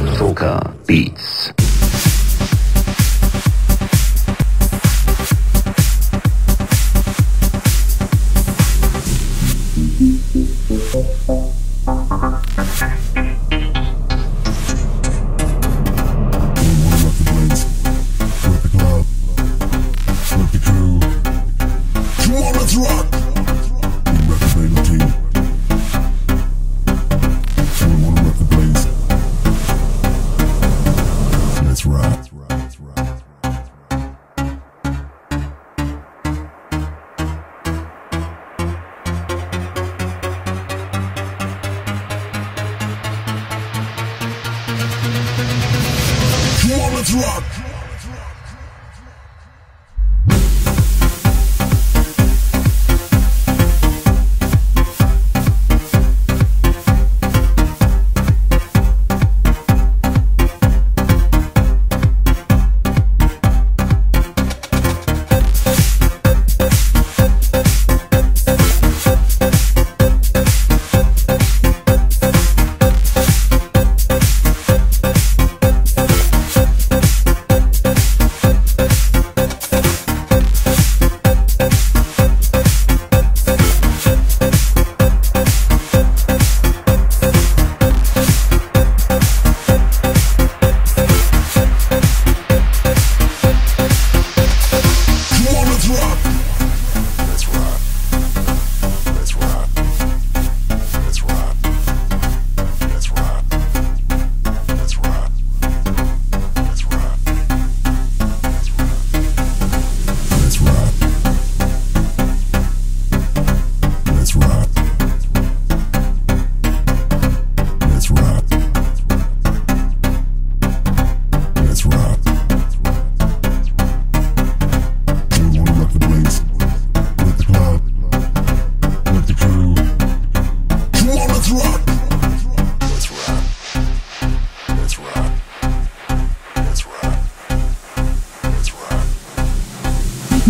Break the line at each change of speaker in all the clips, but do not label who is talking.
Roka uh, Beats. drug.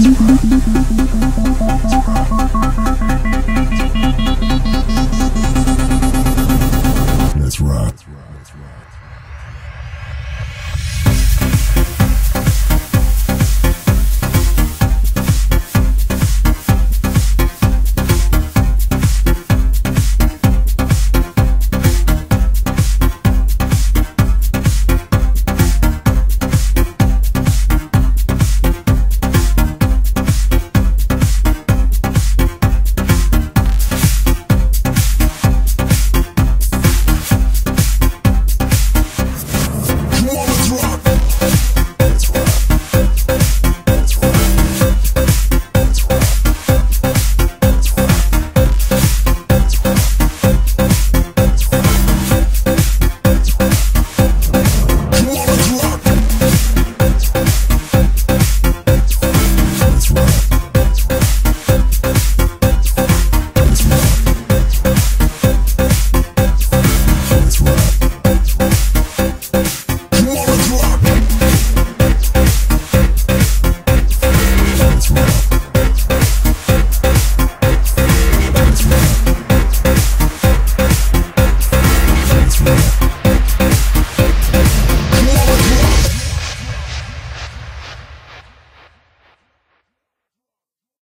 Thank you.